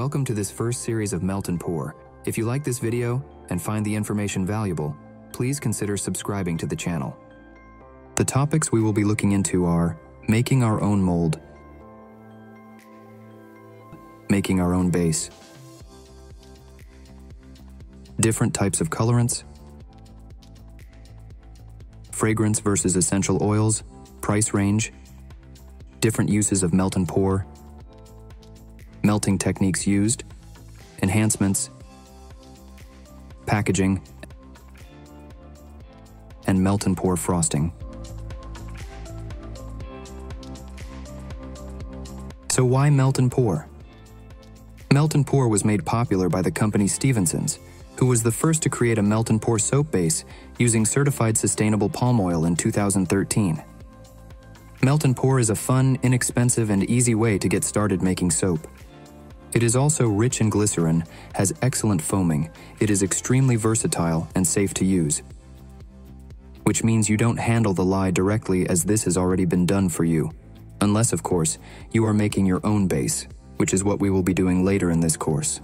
Welcome to this first series of Melt and Pour. If you like this video and find the information valuable, please consider subscribing to the channel. The topics we will be looking into are making our own mold, making our own base, different types of colorants, fragrance versus essential oils, price range, different uses of melt and pour, melting techniques used, enhancements, packaging, and melt and pour frosting. So why melt and pour? Melt and pour was made popular by the company Stephenson's, who was the first to create a melt and pour soap base using certified sustainable palm oil in 2013. Melt and pour is a fun, inexpensive, and easy way to get started making soap. It is also rich in glycerin, has excellent foaming, it is extremely versatile and safe to use. Which means you don't handle the lye directly as this has already been done for you. Unless, of course, you are making your own base, which is what we will be doing later in this course.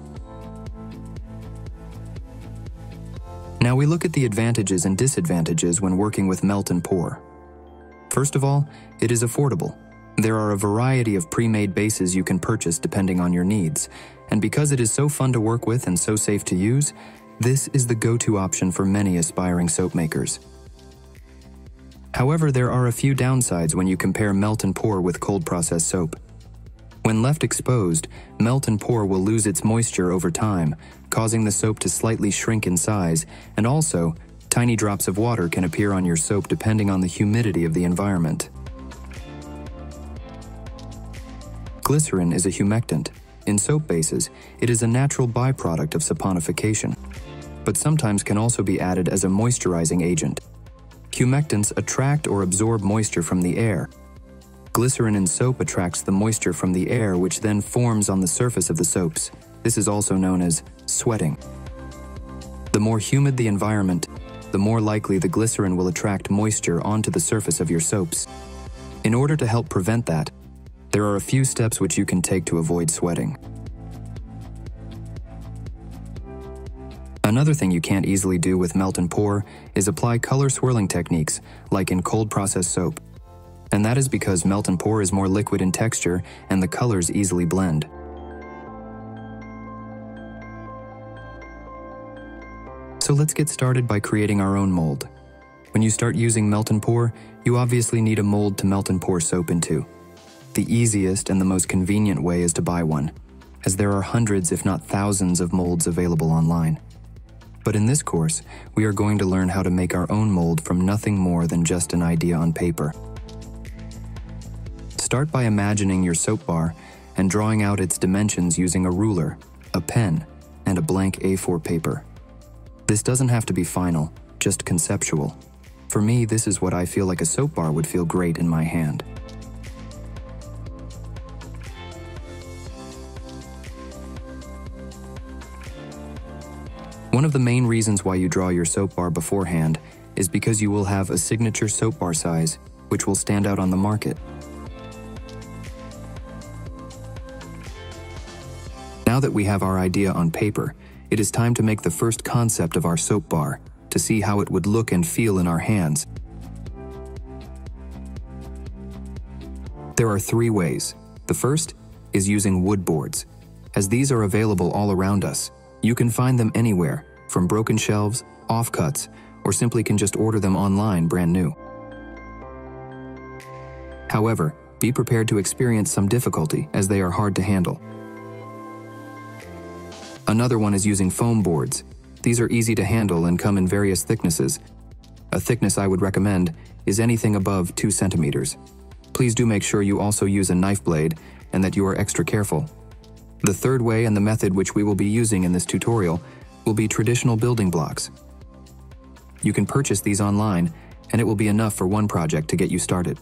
Now we look at the advantages and disadvantages when working with melt and pour. First of all, it is affordable. There are a variety of pre-made bases you can purchase depending on your needs, and because it is so fun to work with and so safe to use, this is the go-to option for many aspiring soap makers. However, there are a few downsides when you compare melt and pour with cold process soap. When left exposed, melt and pour will lose its moisture over time, causing the soap to slightly shrink in size, and also, tiny drops of water can appear on your soap depending on the humidity of the environment. Glycerin is a humectant. In soap bases, it is a natural byproduct of saponification, but sometimes can also be added as a moisturizing agent. Humectants attract or absorb moisture from the air. Glycerin in soap attracts the moisture from the air which then forms on the surface of the soaps. This is also known as sweating. The more humid the environment, the more likely the glycerin will attract moisture onto the surface of your soaps. In order to help prevent that, there are a few steps which you can take to avoid sweating. Another thing you can't easily do with melt and pour is apply color swirling techniques, like in cold process soap. And that is because melt and pour is more liquid in texture and the colors easily blend. So let's get started by creating our own mold. When you start using melt and pour, you obviously need a mold to melt and pour soap into. The easiest and the most convenient way is to buy one, as there are hundreds if not thousands of molds available online. But in this course, we are going to learn how to make our own mold from nothing more than just an idea on paper. Start by imagining your soap bar and drawing out its dimensions using a ruler, a pen, and a blank A4 paper. This doesn't have to be final, just conceptual. For me, this is what I feel like a soap bar would feel great in my hand. Of the main reasons why you draw your soap bar beforehand is because you will have a signature soap bar size, which will stand out on the market. Now that we have our idea on paper, it is time to make the first concept of our soap bar to see how it would look and feel in our hands. There are three ways. The first is using wood boards. As these are available all around us, you can find them anywhere, from broken shelves, offcuts, or simply can just order them online brand new. However, be prepared to experience some difficulty as they are hard to handle. Another one is using foam boards. These are easy to handle and come in various thicknesses. A thickness I would recommend is anything above 2 centimeters. Please do make sure you also use a knife blade and that you are extra careful. The third way and the method which we will be using in this tutorial will be traditional building blocks. You can purchase these online and it will be enough for one project to get you started.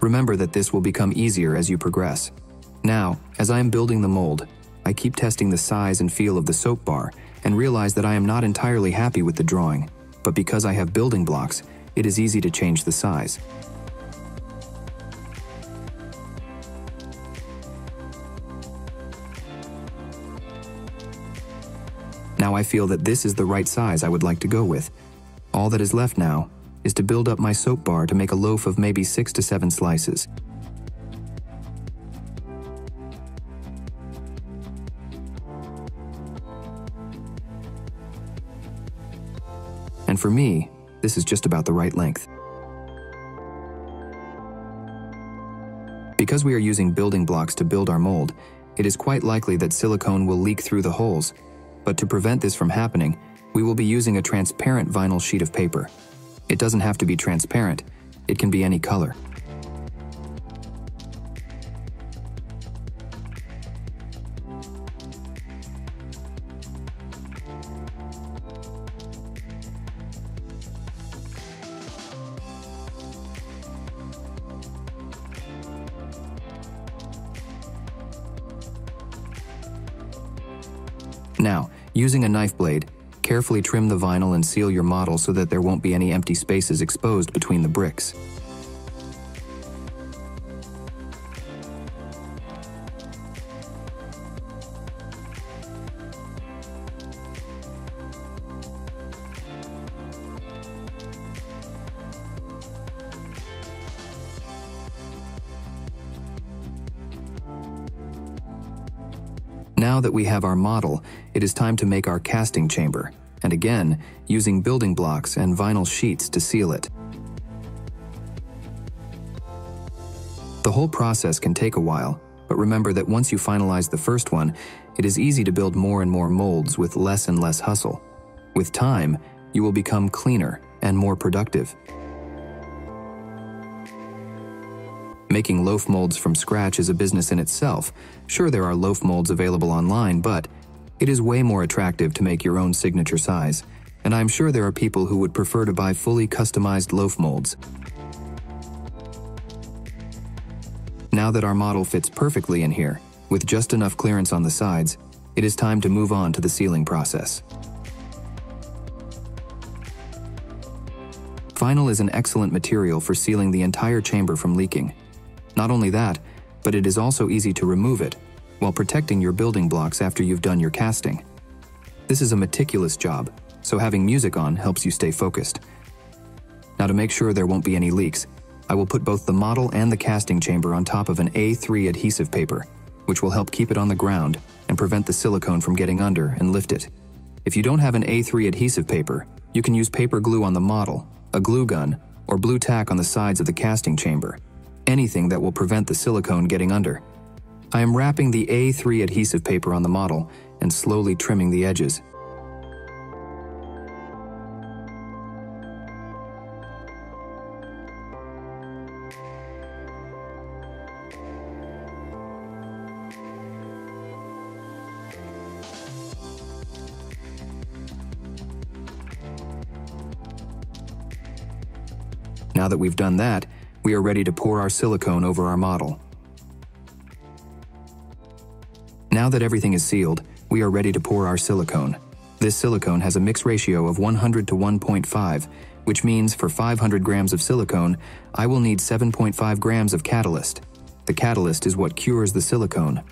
Remember that this will become easier as you progress. Now, as I am building the mold, I keep testing the size and feel of the soap bar and realize that I am not entirely happy with the drawing, but because I have building blocks, it is easy to change the size. Now I feel that this is the right size I would like to go with. All that is left now is to build up my soap bar to make a loaf of maybe six to seven slices. And for me, this is just about the right length. Because we are using building blocks to build our mold, it is quite likely that silicone will leak through the holes. But to prevent this from happening, we will be using a transparent vinyl sheet of paper. It doesn't have to be transparent, it can be any color. Knife blade, carefully trim the vinyl and seal your model so that there won't be any empty spaces exposed between the bricks. We have our model, it is time to make our casting chamber, and again, using building blocks and vinyl sheets to seal it. The whole process can take a while, but remember that once you finalize the first one, it is easy to build more and more molds with less and less hustle. With time, you will become cleaner and more productive. Making loaf molds from scratch is a business in itself. Sure, there are loaf molds available online, but it is way more attractive to make your own signature size, and I'm sure there are people who would prefer to buy fully customized loaf molds. Now that our model fits perfectly in here, with just enough clearance on the sides, it is time to move on to the sealing process. Vinyl is an excellent material for sealing the entire chamber from leaking. Not only that, but it is also easy to remove it, while protecting your building blocks after you've done your casting. This is a meticulous job, so having music on helps you stay focused. Now to make sure there won't be any leaks, I will put both the model and the casting chamber on top of an A3 adhesive paper, which will help keep it on the ground and prevent the silicone from getting under and lift it. If you don't have an A3 adhesive paper, you can use paper glue on the model, a glue gun, or Blu Tack on the sides of the casting chamber anything that will prevent the silicone getting under. I am wrapping the A3 adhesive paper on the model and slowly trimming the edges. Now that we've done that, we are ready to pour our silicone over our model. Now that everything is sealed, we are ready to pour our silicone. This silicone has a mix ratio of 100 to 1.5, which means for 500 grams of silicone, I will need 7.5 grams of catalyst. The catalyst is what cures the silicone.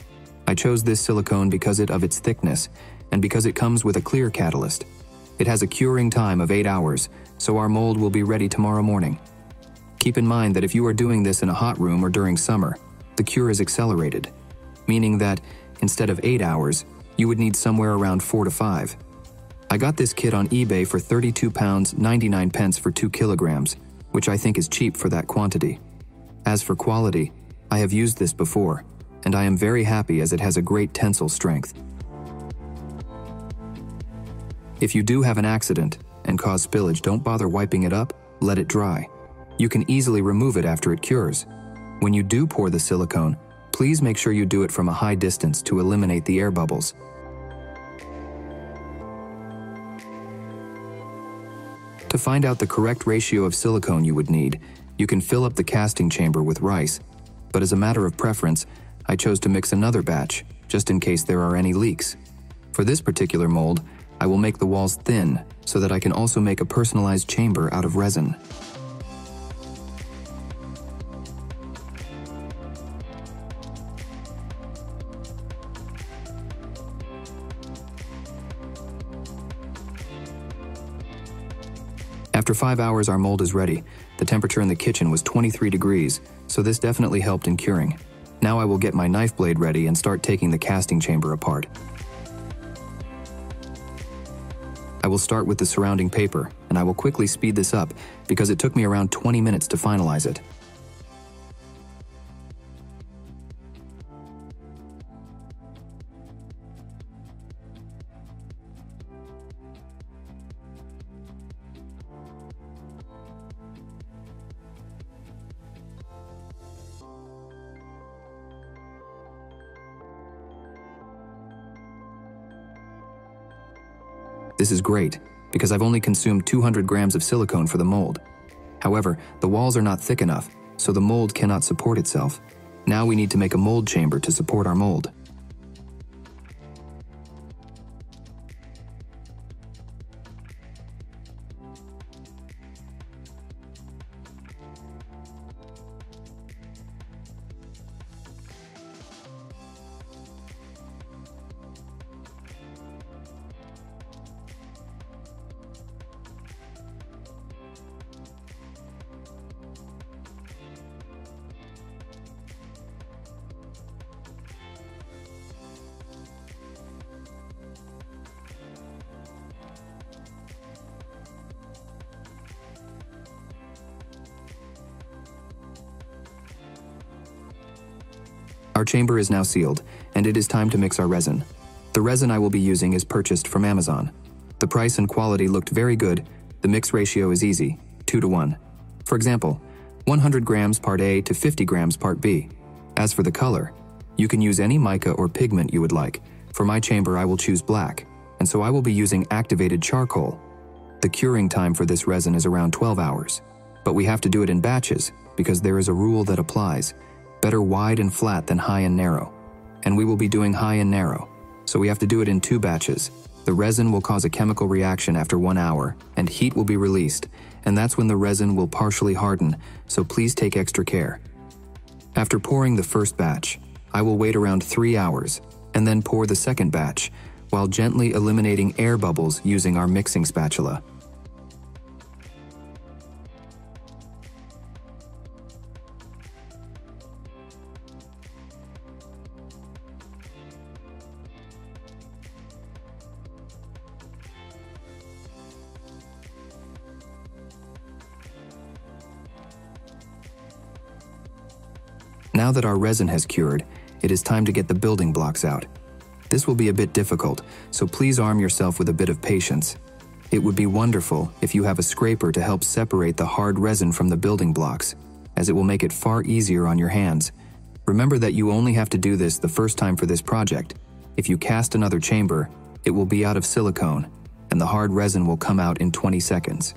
I chose this silicone because it of its thickness, and because it comes with a clear catalyst. It has a curing time of 8 hours, so our mold will be ready tomorrow morning. Keep in mind that if you are doing this in a hot room or during summer, the cure is accelerated, meaning that instead of 8 hours, you would need somewhere around 4 to 5. I got this kit on eBay for 32 pounds 99 pence for 2 kilograms, which I think is cheap for that quantity. As for quality, I have used this before, and I am very happy as it has a great tensile strength. If you do have an accident and cause spillage, don't bother wiping it up, let it dry. You can easily remove it after it cures. When you do pour the silicone, please make sure you do it from a high distance to eliminate the air bubbles. To find out the correct ratio of silicone you would need, you can fill up the casting chamber with rice, but as a matter of preference, I chose to mix another batch, just in case there are any leaks. For this particular mold, I will make the walls thin so that I can also make a personalized chamber out of resin. After five hours, our mold is ready. The temperature in the kitchen was 23 degrees, so this definitely helped in curing. Now I will get my knife blade ready and start taking the casting chamber apart. I will start with the surrounding paper, and I will quickly speed this up because it took me around 20 minutes to finalize it. This is great, because I've only consumed 200 grams of silicone for the mold. However, the walls are not thick enough, so the mold cannot support itself. Now we need to make a mold chamber to support our mold. Chamber is now sealed, and it is time to mix our resin. The resin I will be using is purchased from Amazon. The price and quality looked very good. The mix ratio is easy, 2 to 1. For example, 100 grams part A to 50 grams part B. As for the color, you can use any mica or pigment you would like. For my chamber, I will choose black, and so I will be using activated charcoal. The curing time for this resin is around 12 hours, but we have to do it in batches because there is a rule that applies better wide and flat than high and narrow. And we will be doing high and narrow, so we have to do it in two batches. The resin will cause a chemical reaction after one hour, and heat will be released, and that's when the resin will partially harden, so please take extra care. After pouring the first batch, I will wait around three hours, and then pour the second batch, while gently eliminating air bubbles using our mixing spatula. Now that our resin has cured, it is time to get the building blocks out. This will be a bit difficult, so please arm yourself with a bit of patience. It would be wonderful if you have a scraper to help separate the hard resin from the building blocks, as it will make it far easier on your hands. Remember that you only have to do this the first time for this project. If you cast another chamber, it will be out of silicone, and the hard resin will come out in 20 seconds.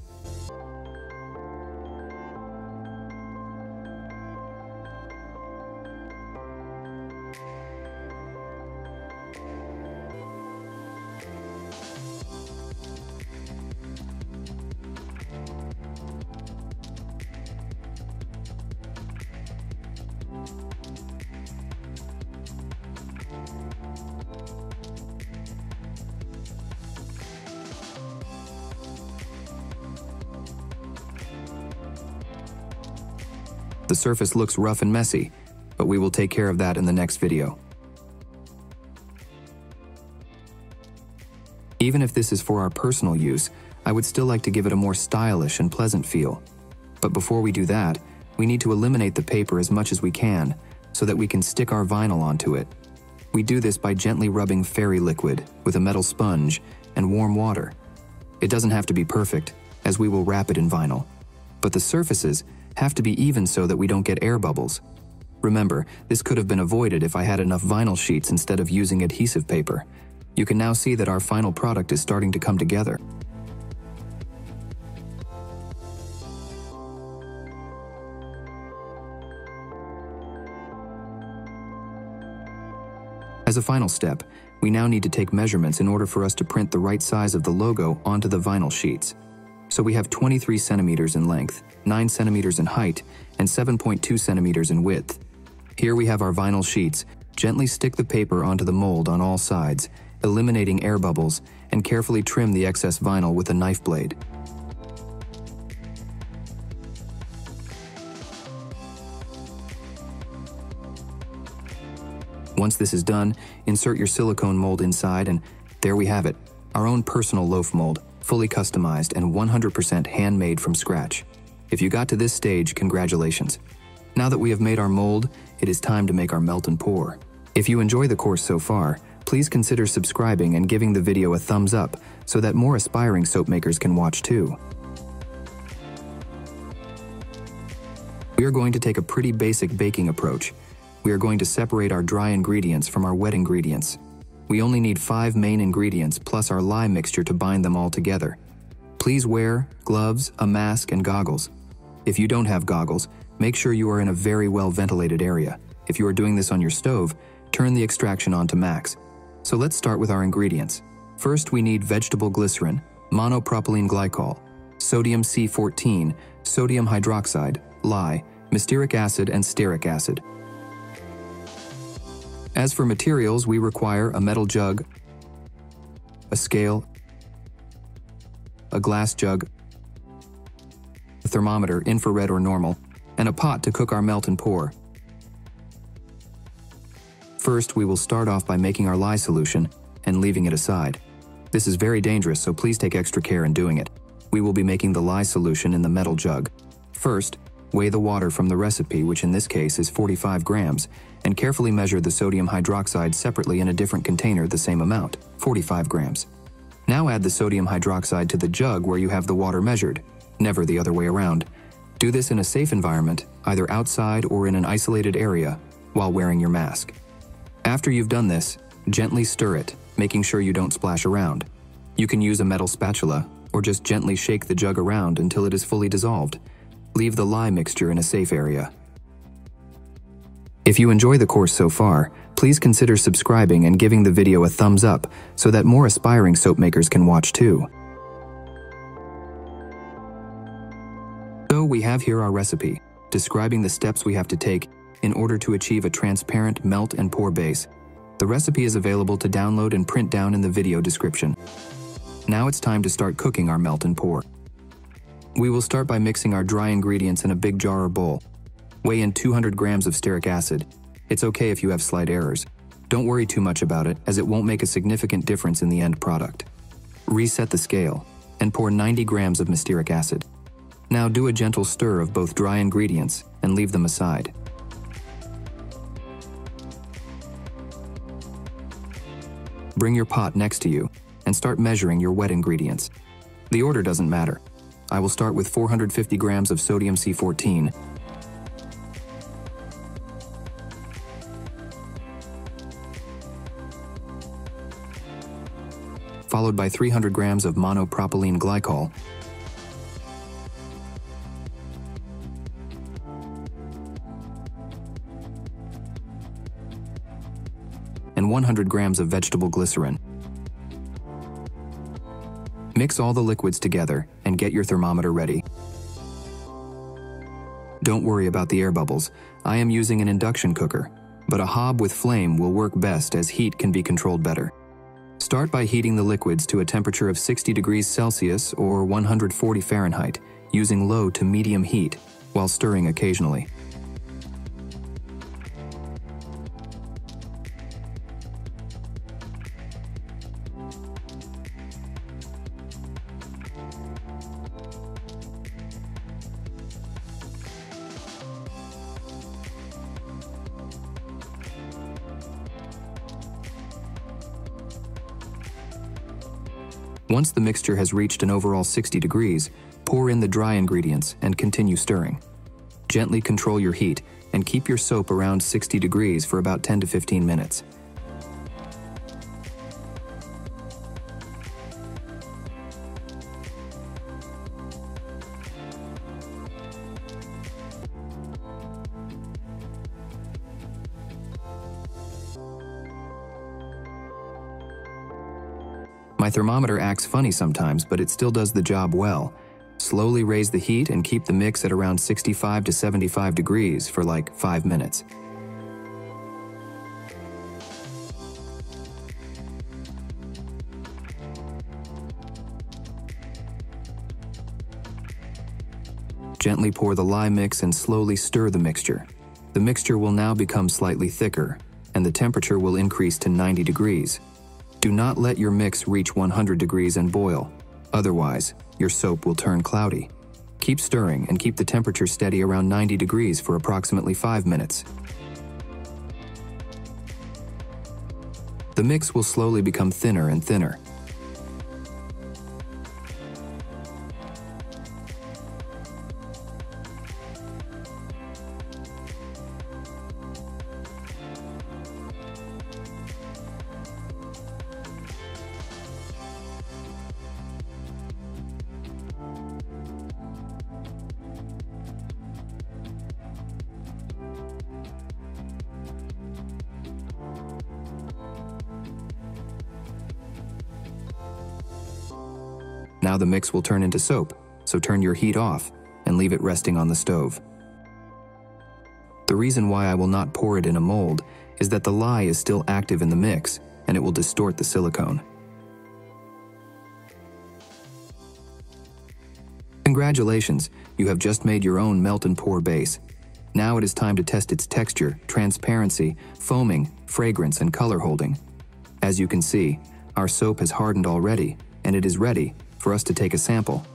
Surface looks rough and messy, but we will take care of that in the next video. Even if this is for our personal use, I would still like to give it a more stylish and pleasant feel. But before we do that, we need to eliminate the paper as much as we can so that we can stick our vinyl onto it. We do this by gently rubbing fairy liquid with a metal sponge and warm water. It doesn't have to be perfect, as we will wrap it in vinyl. But the surfaces have to be even so that we don't get air bubbles. Remember, this could have been avoided if I had enough vinyl sheets instead of using adhesive paper. You can now see that our final product is starting to come together. As a final step, we now need to take measurements in order for us to print the right size of the logo onto the vinyl sheets. So we have 23 centimeters in length, 9 centimeters in height, and 7.2 centimeters in width. Here we have our vinyl sheets. Gently stick the paper onto the mold on all sides, eliminating air bubbles, and carefully trim the excess vinyl with a knife blade. Once this is done, insert your silicone mold inside and there we have it, our own personal loaf mold fully customized and 100% handmade from scratch. If you got to this stage, congratulations. Now that we have made our mold, it is time to make our melt and pour. If you enjoy the course so far, please consider subscribing and giving the video a thumbs up so that more aspiring soap makers can watch too. We are going to take a pretty basic baking approach. We are going to separate our dry ingredients from our wet ingredients. We only need five main ingredients plus our lye mixture to bind them all together. Please wear gloves, a mask, and goggles. If you don't have goggles, make sure you are in a very well ventilated area. If you are doing this on your stove, turn the extraction on to max. So let's start with our ingredients. First, we need vegetable glycerin, monopropylene glycol, sodium C14, sodium hydroxide, lye, mystaric acid, and stearic acid. As for materials, we require a metal jug, a scale, a glass jug, a thermometer, infrared or normal, and a pot to cook our melt and pour. First, we will start off by making our lye solution and leaving it aside. This is very dangerous, so please take extra care in doing it. We will be making the lye solution in the metal jug. First, Weigh the water from the recipe, which in this case is 45 grams, and carefully measure the sodium hydroxide separately in a different container the same amount, 45 grams. Now add the sodium hydroxide to the jug where you have the water measured, never the other way around. Do this in a safe environment, either outside or in an isolated area, while wearing your mask. After you've done this, gently stir it, making sure you don't splash around. You can use a metal spatula, or just gently shake the jug around until it is fully dissolved. Leave the lye mixture in a safe area. If you enjoy the course so far, please consider subscribing and giving the video a thumbs up so that more aspiring soap makers can watch too. So we have here our recipe, describing the steps we have to take in order to achieve a transparent melt and pour base. The recipe is available to download and print down in the video description. Now it's time to start cooking our melt and pour. We will start by mixing our dry ingredients in a big jar or bowl. Weigh in 200 grams of stearic acid. It's okay if you have slight errors. Don't worry too much about it, as it won't make a significant difference in the end product. Reset the scale, and pour 90 grams of mystaric acid. Now do a gentle stir of both dry ingredients and leave them aside. Bring your pot next to you and start measuring your wet ingredients. The order doesn't matter. I will start with 450 grams of sodium C14. Followed by 300 grams of monopropylene glycol. And 100 grams of vegetable glycerin. Mix all the liquids together and get your thermometer ready. Don't worry about the air bubbles. I am using an induction cooker, but a hob with flame will work best as heat can be controlled better. Start by heating the liquids to a temperature of 60 degrees Celsius or 140 Fahrenheit, using low to medium heat, while stirring occasionally. Once the mixture has reached an overall 60 degrees, pour in the dry ingredients and continue stirring. Gently control your heat and keep your soap around 60 degrees for about 10 to 15 minutes. Thermometer acts funny sometimes, but it still does the job well. Slowly raise the heat and keep the mix at around 65 to 75 degrees for like 5 minutes. Gently pour the lye mix and slowly stir the mixture. The mixture will now become slightly thicker. and the temperature will increase to 90 degrees. Do not let your mix reach 100 degrees and boil. Otherwise, your soap will turn cloudy. Keep stirring and keep the temperature steady around 90 degrees for approximately 5 minutes. The mix will slowly become thinner and thinner. Mix will turn into soap, so turn your heat off and leave it resting on the stove. The reason why I will not pour it in a mold is that the lye is still active in the mix and it will distort the silicone. Congratulations, you have just made your own melt and pour base. Now it is time to test its texture, transparency, foaming, fragrance, and color holding. As you can see, our soap has hardened already, and it is ready for us to take a sample.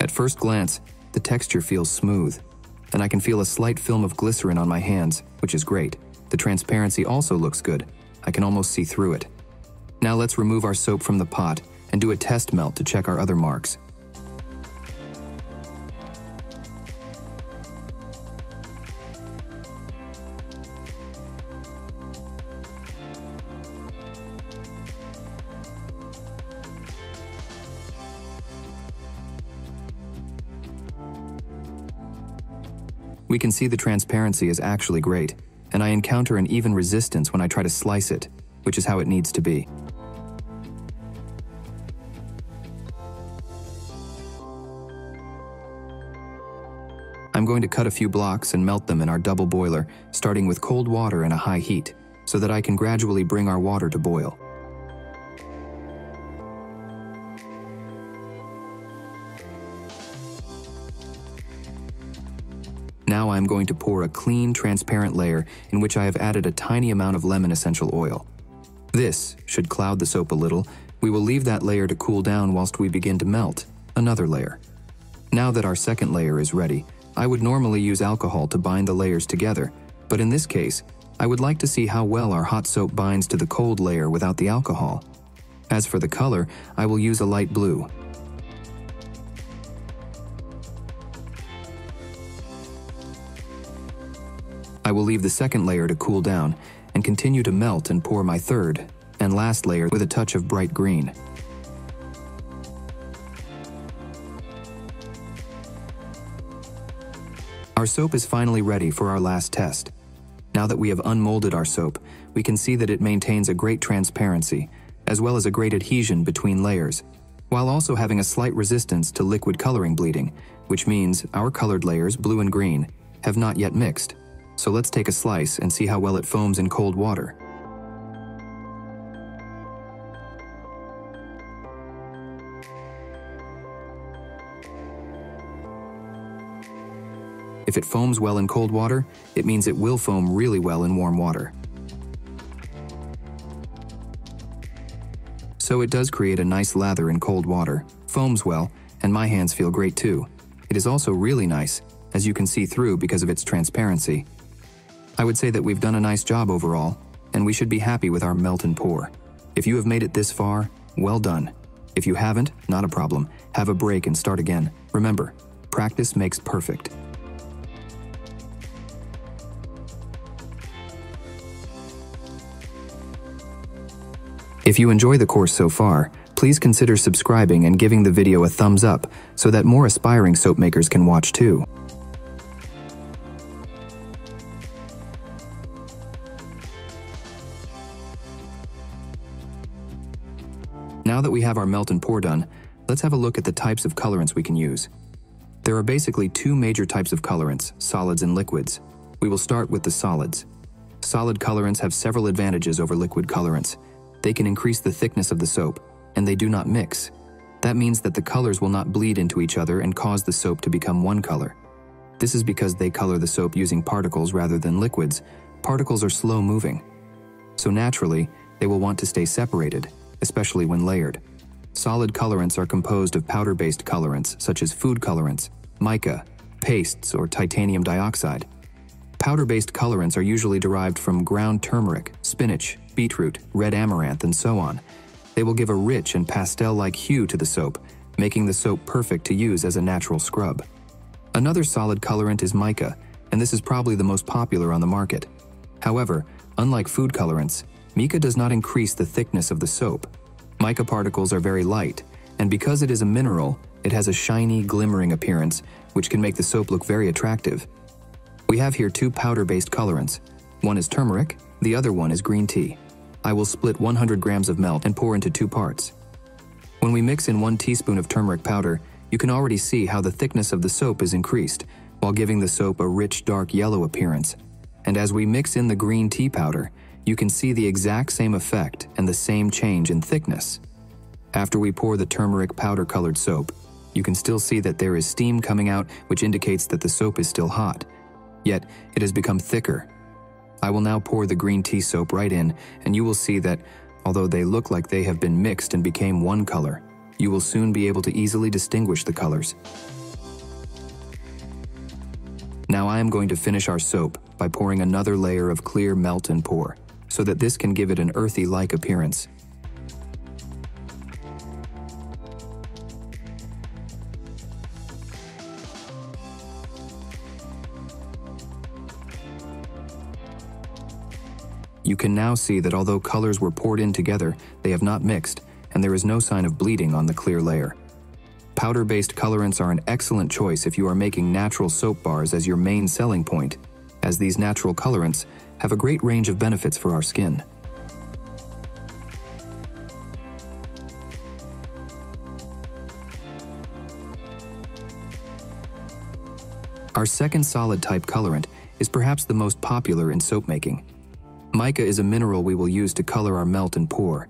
At first glance, the texture feels smooth, and I can feel a slight film of glycerin on my hands, which is great. The transparency also looks good. I can almost see through it. Now let's remove our soap from the pot and do a test melt to check our other marks. We can see the transparency is actually great, and I encounter an even resistance when I try to slice it, which is how it needs to be. I'm going to cut a few blocks and melt them in our double boiler, starting with cold water and a high heat, so that I can gradually bring our water to boil. Now I'm going to pour a clean, transparent layer in which I have added a tiny amount of lemon essential oil. This should cloud the soap a little. We will leave that layer to cool down whilst we begin to melt another layer. Now that our second layer is ready, I would normally use alcohol to bind the layers together, but in this case, I would like to see how well our hot soap binds to the cold layer without the alcohol. As for the color, I will use a light blue. I will leave the second layer to cool down and continue to melt and pour my third and last layer with a touch of bright green. Our soap is finally ready for our last test. Now that we have unmolded our soap, we can see that it maintains a great transparency, as well as a great adhesion between layers, while also having a slight resistance to liquid coloring bleeding, which means our colored layers, blue and green, have not yet mixed. So let's take a slice and see how well it foams in cold water. If it foams well in cold water, it means it will foam really well in warm water. So it does create a nice lather in cold water, foams well, and my hands feel great too. It is also really nice, as you can see through because of its transparency. I would say that we've done a nice job overall, and we should be happy with our melt and pour. If you have made it this far, well done. If you haven't, not a problem. Have a break and start again. Remember, practice makes perfect. If you enjoy the course so far, please consider subscribing and giving the video a thumbs up so that more aspiring soap makers can watch too. Now that we have our melt and pour done, let's have a look at the types of colorants we can use. There are basically two major types of colorants, solids and liquids. We will start with the solids. Solid colorants have several advantages over liquid colorants. They can increase the thickness of the soap, and they do not mix. That means that the colors will not bleed into each other and cause the soap to become one color. This is because they color the soap using particles rather than liquids. Particles are slow moving. So naturally, they will want to stay separated, especially when layered. Solid colorants are composed of powder-based colorants such as food colorants, mica, pastes, or titanium dioxide. Powder-based colorants are usually derived from ground turmeric, spinach, beetroot, red amaranth, and so on. They will give a rich and pastel-like hue to the soap, making the soap perfect to use as a natural scrub. Another solid colorant is mica, and this is probably the most popular on the market. However, unlike food colorants, mica does not increase the thickness of the soap. Mica particles are very light, and because it is a mineral, it has a shiny, glimmering appearance, which can make the soap look very attractive. We have here two powder-based colorants. One is turmeric, the other one is green tea. I will split 100 grams of melt and pour into two parts. When we mix in one teaspoon of turmeric powder, you can already see how the thickness of the soap is increased, while giving the soap a rich dark yellow appearance. And as we mix in the green tea powder, you can see the exact same effect and the same change in thickness. After we pour the turmeric powder colored soap, you can still see that there is steam coming out which indicates that the soap is still hot. Yet, it has become thicker. I will now pour the green tea soap right in, and you will see that, although they look like they have been mixed and became one color, you will soon be able to easily distinguish the colors. Now I am going to finish our soap by pouring another layer of clear melt and pour, so that this can give it an earthy-like appearance. You can now see that although colors were poured in together, they have not mixed, and there is no sign of bleeding on the clear layer. Powder-based colorants are an excellent choice if you are making natural soap bars as your main selling point, as these natural colorants have a great range of benefits for our skin. Our second solid type colorant is perhaps the most popular in soap making. Mica is a mineral we will use to color our melt and pour.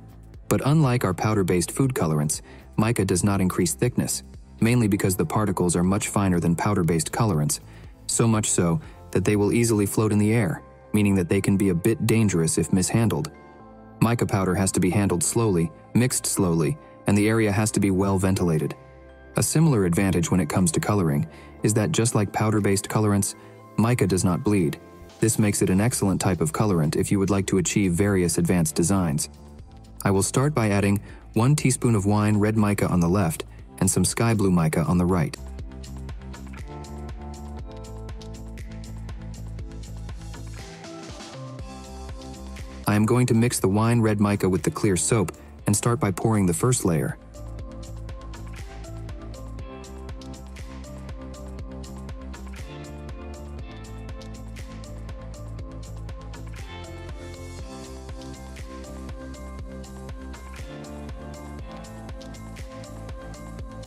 But unlike our powder-based food colorants, mica does not increase thickness, mainly because the particles are much finer than powder-based colorants, so much so that they will easily float in the air, meaning that they can be a bit dangerous if mishandled. Mica powder has to be handled slowly, mixed slowly, and the area has to be well ventilated. A similar advantage when it comes to coloring is that just like powder-based colorants, mica does not bleed, this makes it an excellent type of colorant if you would like to achieve various advanced designs. I will start by adding 1 teaspoon of wine red mica on the left and some sky blue mica on the right. I am going to mix the wine red mica with the clear soap and start by pouring the first layer.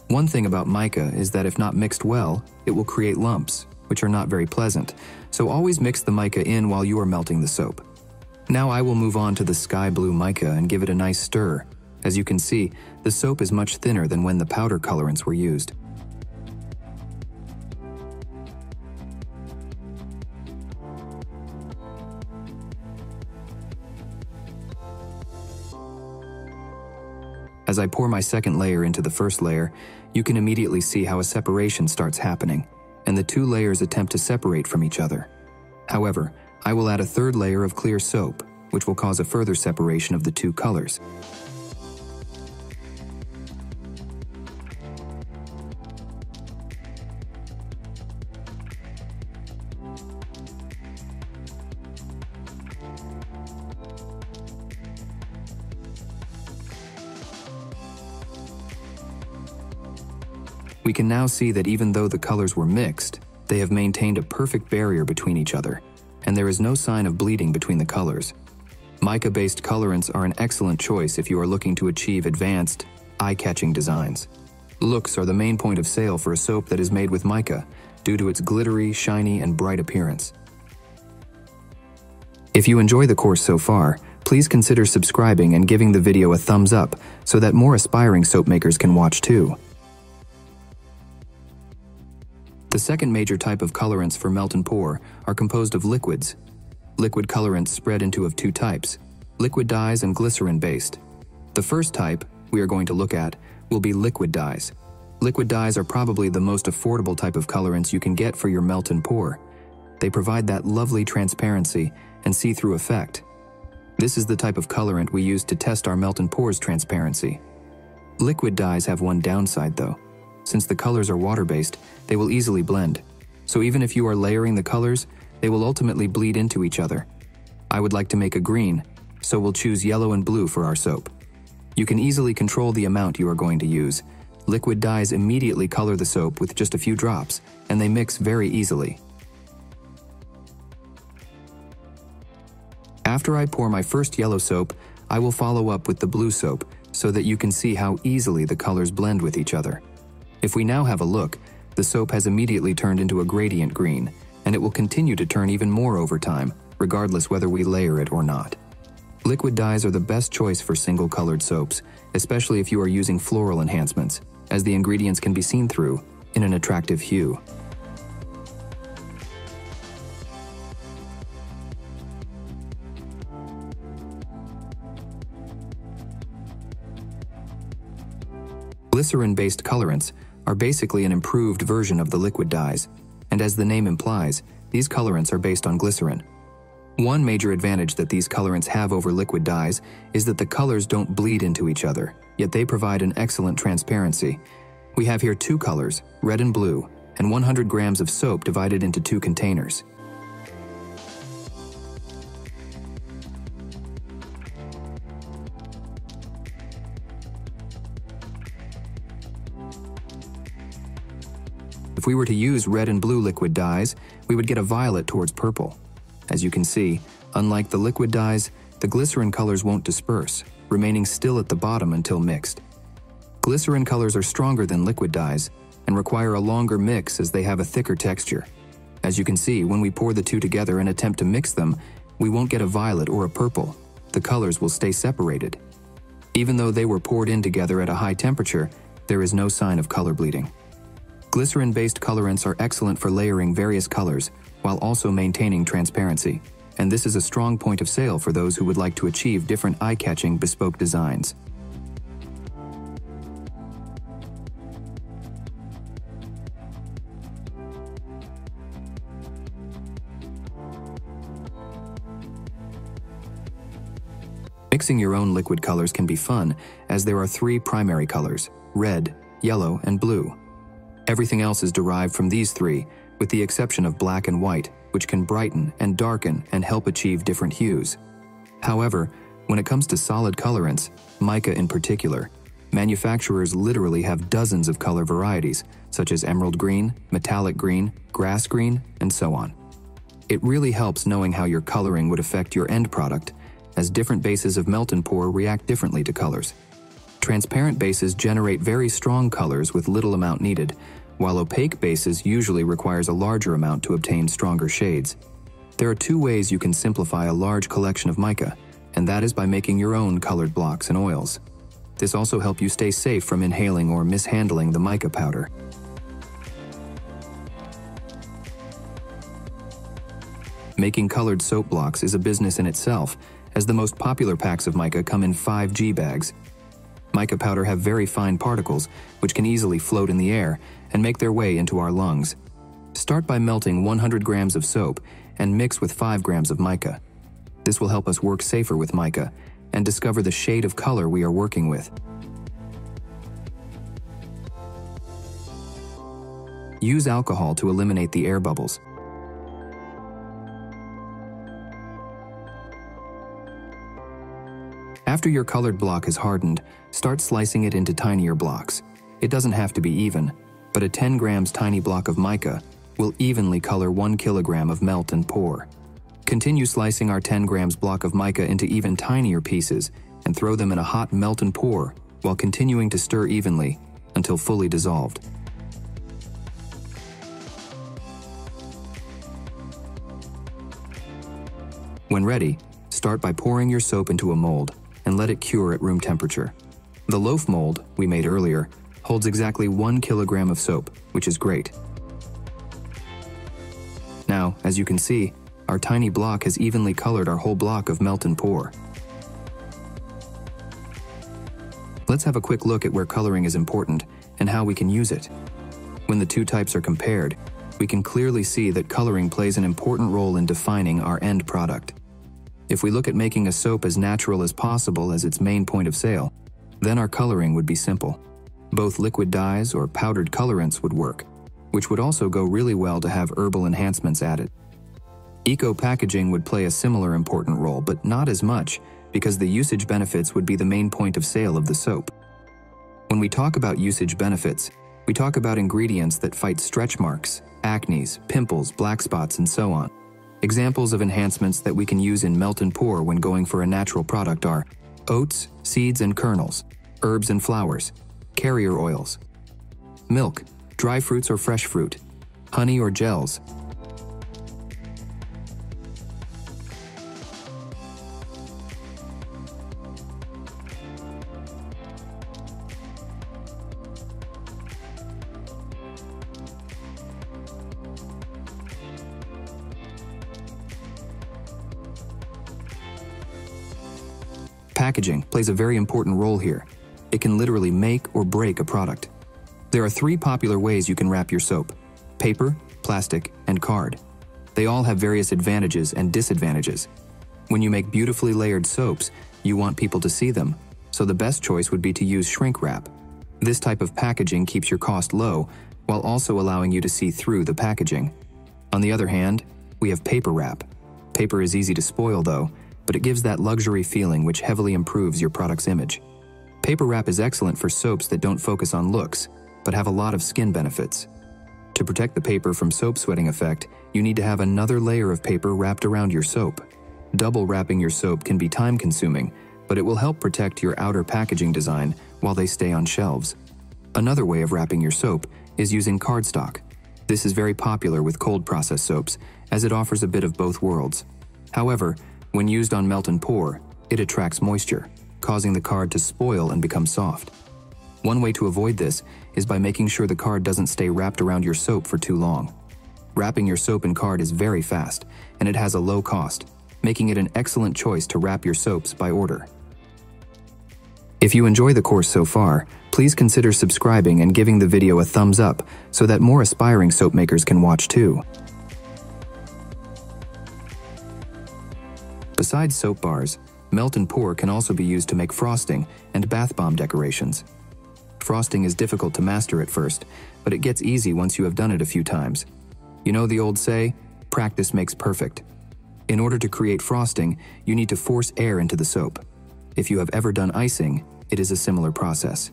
One thing about mica is that if not mixed well, it will create lumps, which are not very pleasant, so always mix the mica in while you are melting the soap. Now I will move on to the sky blue mica and give it a nice stir. As you can see, the soap is much thinner than when the powder colorants were used. As I pour my second layer into the first layer, you can immediately see how a separation starts happening, and the two layers attempt to separate from each other. However, I will add a third layer of clear soap, which will cause a further separation of the two colors. We can now see that even though the colors were mixed, they have maintained a perfect barrier between each other, and there is no sign of bleeding between the colors. Mica-based colorants are an excellent choice if you are looking to achieve advanced, eye-catching designs. Looks are the main point of sale for a soap that is made with mica, due to its glittery, shiny, and bright appearance. If you enjoy the course so far, please consider subscribing and giving the video a thumbs up so that more aspiring soap makers can watch too. The second major type of colorants for melt and pour are composed of liquids. Liquid colorants spread into of two types, liquid dyes and glycerin based. The first type we are going to look at will be liquid dyes. Liquid dyes are probably the most affordable type of colorants you can get for your melt and pour. They provide that lovely transparency and see-through effect. This is the type of colorant we use to test our melt and pours transparency. Liquid dyes have one downside though. Since the colors are water-based, they will easily blend. So even if you are layering the colors, they will ultimately bleed into each other. I would like to make a green, so we'll choose yellow and blue for our soap. You can easily control the amount you are going to use. Liquid dyes immediately color the soap with just a few drops, and they mix very easily. After I pour my first yellow soap, I will follow up with the blue soap so that you can see how easily the colors blend with each other. If we now have a look, the soap has immediately turned into a gradient green, and it will continue to turn even more over time, regardless whether we layer it or not. Liquid dyes are the best choice for single-colored soaps, especially if you are using floral enhancements, as the ingredients can be seen through in an attractive hue. Glycerin-based colorants are basically an improved version of the liquid dyes, and as the name implies, these colorants are based on glycerin. One major advantage that these colorants have over liquid dyes is that the colors don't bleed into each other, yet they provide an excellent transparency. We have here two colors, red and blue, and 100 grams of soap divided into two containers. If we were to use red and blue liquid dyes, we would get a violet towards purple. As you can see, unlike the liquid dyes, the glycerin colors won't disperse, remaining still at the bottom until mixed. Glycerin colors are stronger than liquid dyes and require a longer mix as they have a thicker texture. As you can see, when we pour the two together and attempt to mix them, we won't get a violet or a purple. The colors will stay separated. Even though they were poured in together at a high temperature, there is no sign of color bleeding. Glycerin-based colorants are excellent for layering various colors while also maintaining transparency, and this is a strong point of sale for those who would like to achieve different eye-catching bespoke designs. Mixing your own liquid colors can be fun, as there are three primary colors, red, yellow, and blue. Everything else is derived from these three, with the exception of black and white, which can brighten and darken and help achieve different hues. However, when it comes to solid colorants, mica in particular, manufacturers literally have dozens of color varieties, such as emerald green, metallic green, grass green, and so on. It really helps knowing how your coloring would affect your end product, as different bases of melt and pour react differently to colors. Transparent bases generate very strong colors with little amount needed, while opaque bases usually requires a larger amount to obtain stronger shades. There are two ways you can simplify a large collection of mica, and that is by making your own colored blocks and oils. This also helps you stay safe from inhaling or mishandling the mica powder. Making colored soap blocks is a business in itself, as the most popular packs of mica come in 5G bags, Mica powder have very fine particles, which can easily float in the air and make their way into our lungs. Start by melting 100 grams of soap and mix with 5 grams of mica. This will help us work safer with mica and discover the shade of color we are working with. Use alcohol to eliminate the air bubbles. After your colored block is hardened, start slicing it into tinier blocks. It doesn't have to be even, but a 10 grams tiny block of mica will evenly color 1 kilogram of melt and pour. Continue slicing our 10 grams block of mica into even tinier pieces and throw them in a hot melt and pour while continuing to stir evenly until fully dissolved. When ready, start by pouring your soap into a mold and let it cure at room temperature. The loaf mold we made earlier holds exactly one kilogram of soap, which is great. Now, as you can see, our tiny block has evenly colored our whole block of melt and pour. Let's have a quick look at where coloring is important and how we can use it. When the two types are compared, we can clearly see that coloring plays an important role in defining our end product. If we look at making a soap as natural as possible as its main point of sale, then our coloring would be simple. Both liquid dyes or powdered colorants would work, which would also go really well to have herbal enhancements added. Eco packaging would play a similar important role, but not as much, because the usage benefits would be the main point of sale of the soap. When we talk about usage benefits, we talk about ingredients that fight stretch marks, acne, pimples, black spots, and so on. Examples of enhancements that we can use in melt and pour when going for a natural product are oats, seeds and kernels, herbs and flowers, carrier oils, milk, dry fruits or fresh fruit, honey or gels, Packaging plays a very important role here. Can literally make or break a product. There are three popular ways you can wrap your soap paper, plastic, and card. They all have various advantages and disadvantages. When you make beautifully layered soaps, you want people to see them, so the best choice would be to use shrink wrap. This type of packaging keeps your cost low while also allowing you to see through the packaging. On the other hand, we have paper wrap. Paper is easy to spoil though, but it gives that luxury feeling which heavily improves your product's image. Paper wrap is excellent for soaps that don't focus on looks, but have a lot of skin benefits. To protect the paper from soap sweating effect, you need to have another layer of paper wrapped around your soap. Double wrapping your soap can be time consuming, but it will help protect your outer packaging design while they stay on shelves. Another way of wrapping your soap is using cardstock. This is very popular with cold process soaps, as it offers a bit of both worlds. However, when used on melt and pour, it attracts moisture, causing the card to spoil and become soft. One way to avoid this is by making sure the card doesn't stay wrapped around your soap for too long. Wrapping your soap and card is very fast, and it has a low cost, making it an excellent choice to wrap your soaps by order. If you enjoy the course so far, please consider subscribing and giving the video a thumbs up so that more aspiring soap makers can watch too. Besides soap bars, melt and pour can also be used to make frosting and bath bomb decorations. Frosting is difficult to master at first, but it gets easy once you have done it a few times. You know the old say, practice makes perfect. In order to create frosting, you need to force air into the soap. If you have ever done icing, it is a similar process.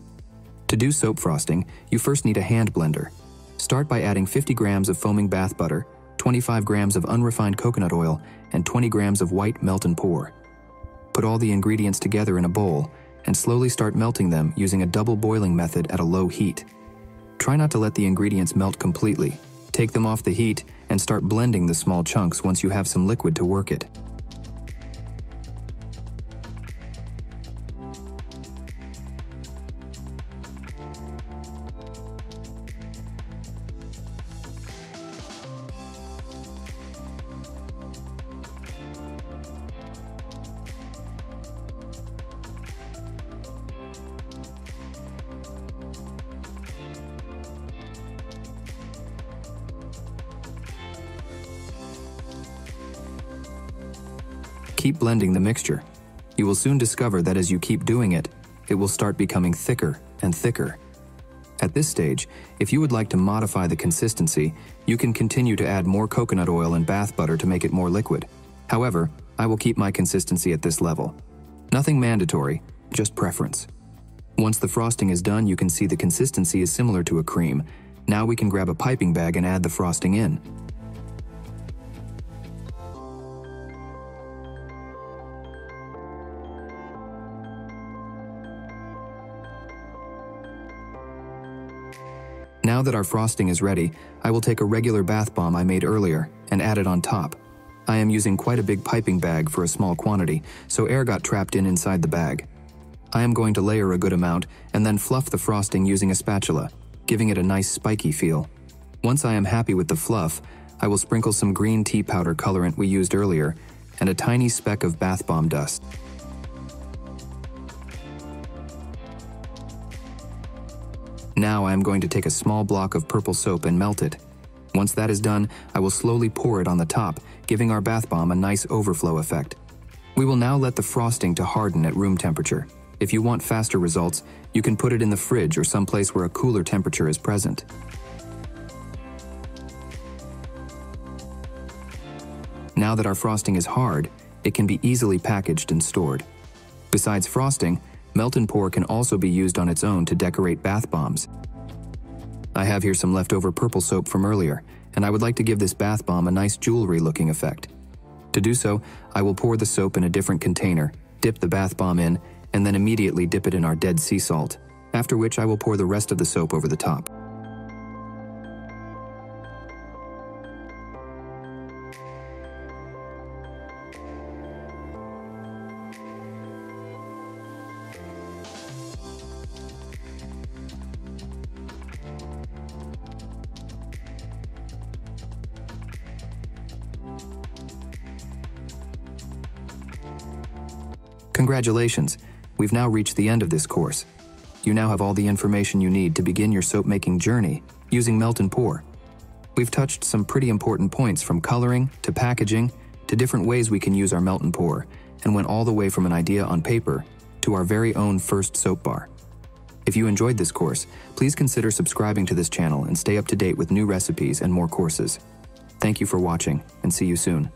To do soap frosting, you first need a hand blender. Start by adding 50 grams of foaming bath butter, 25 grams of unrefined coconut oil, and 20 grams of white melt and pour. Put all the ingredients together in a bowl and slowly start melting them using a double boiling method at a low heat. Try not to let the ingredients melt completely. Take them off the heat and start blending the small chunks once you have some liquid to work it. Blending the mixture. You will soon discover that as you keep doing it, it will start becoming thicker and thicker. At this stage, if you would like to modify the consistency, you can continue to add more coconut oil and bath butter to make it more liquid. However, I will keep my consistency at this level. Nothing mandatory, just preference. Once the frosting is done, you can see the consistency is similar to a cream. Now we can grab a piping bag and add the frosting in. Now that our frosting is ready, I will take a regular bath bomb I made earlier and add it on top. I am using quite a big piping bag for a small quantity, so air got trapped in inside the bag. I am going to layer a good amount and then fluff the frosting using a spatula, giving it a nice spiky feel. Once I am happy with the fluff, I will sprinkle some green tea powder colorant we used earlier and a tiny speck of bath bomb dust. Now I am going to take a small block of purple soap and melt it. Once that is done, I will slowly pour it on the top, giving our bath bomb a nice overflow effect. We will now let the frosting to harden at room temperature. If you want faster results, you can put it in the fridge or someplace where a cooler temperature is present. Now that our frosting is hard, it can be easily packaged and stored. Besides frosting, melt and pour can also be used on its own to decorate bath bombs. I have here some leftover purple soap from earlier, and I would like to give this bath bomb a nice jewelry looking effect. To do so, I will pour the soap in a different container, dip the bath bomb in, and then immediately dip it in our dead sea salt, after which I will pour the rest of the soap over the top. Congratulations, we've now reached the end of this course. You now have all the information you need to begin your soap making journey using Melt and Pour. We've touched some pretty important points from coloring to packaging to different ways we can use our Melt and Pour, and went all the way from an idea on paper to our very own first soap bar. If you enjoyed this course, please consider subscribing to this channel and stay up to date with new recipes and more courses. Thank you for watching, and see you soon.